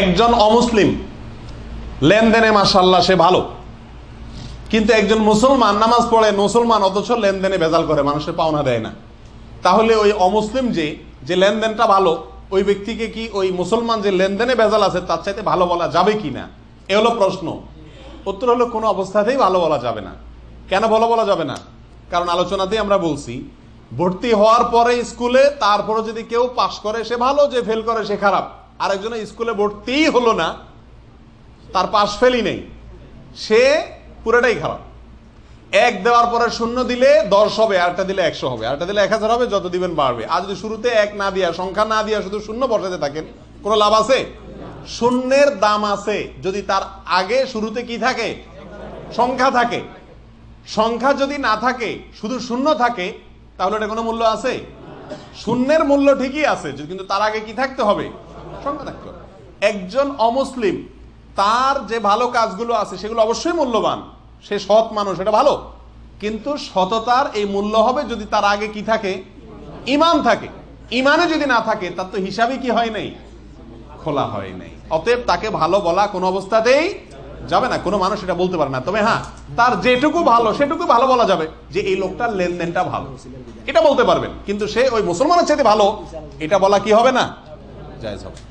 একজন অমুসলিম, লেনদেনে মাসাল্লাহ সে ভালো। কিন্তু একজন মুসলমান নামাজ পড়ে, মুসলমান অথচ লেনদেনে ভেজাল করে, মানুষের পাওনা দেয় না। তাহলে ওই অমুসলিম যে যে লেনদেনটা ভালো, ওই ব্যক্তিকে কি ওই মুসলমান যে লেনদেনে ভেজাল আছে, তার চাইতে ভালো বলা যাবে কি না এ হলো প্রশ্ন। উত্তর হলো, কোনো অবস্থাতেই ভালো বলা যাবে না। কেন ভালো বলা যাবে না? কারণ আলোচনাতেই আমরা বলছি, ভর্তি হওয়ার পরে স্কুলে, তারপরে যদি কেউ পাশ করে, সে ভালো, যে ফেল করে, সে খারাপ। আরেকজনের স্কুলে ভর্তিই হলো না, তার পাশ ফেলই নেই। সে পুরোটাই খারাপ। এক দেওয়ার পরে শূন্য দিলে দশ হবে আরটা দিলে একশো হবে আরটা দিলে এক হাজার হবে, যত দিবেন বাড়বে। আর যদি শুরুতে এক না দিয়া, সংখ্যা না দিয়া শুধু শূন্য বসাতে থাকেন, কোনো লাভ আছে? শূন্যের দাম আছে। যদি তার আগে শুরুতে কি থাকে? সংখ্যা থাকে। সংখ্যা যদি না থাকে, শুধু শূন্য থাকে, তাহলে এটা কোনো মূল্য আছে? শূন্যের মূল্য ঠিকই আছে, কিন্তু তার আগে কি থাকতে হবে? সংখ্যা থাকতে হবে। একজন অমুসলিম, তার যে ভালো কাজগুলো আছে, সেগুলো অবশ্যই মূল্যবান। সে সৎ মানুষ, এটা ভালো। কিন্তু সততার এই মূল্য হবে যদি তার আগে কি থাকে? ইমান থাকে। ইমানে যদি না থাকে, তার তো হিসাবে কি হয় নাই? খোলা হয় নাই। অতএব তাকে ভালো বলা কোনো অবস্থাতেই যাবে না। কোনো মানুষ এটা বলতে পারে না। তবে হ্যাঁ তার যেটুকু ভালো, সেটুকু ভালো বলা যাবে যে এই লোকটার লেনদেনটা ভালো। এটা বলতে পারবেন। কিন্তু সে ওই মুসলমানের চাইতে ভালো, এটা বলা কি হবে না? জায়েজ হবে।